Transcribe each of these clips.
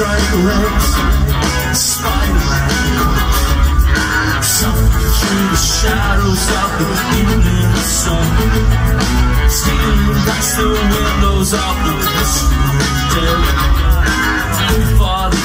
legs, Spider-Man. Something through the shadows of the evening sun. Stealing past the windows of the whispering dead. Father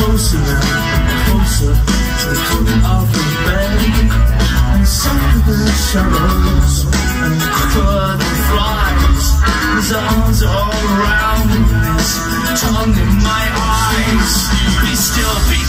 Closer, closer to the foot of the bed? And of the shadows and in flies. His arms all around me, his tongue in my eyes. Be still, be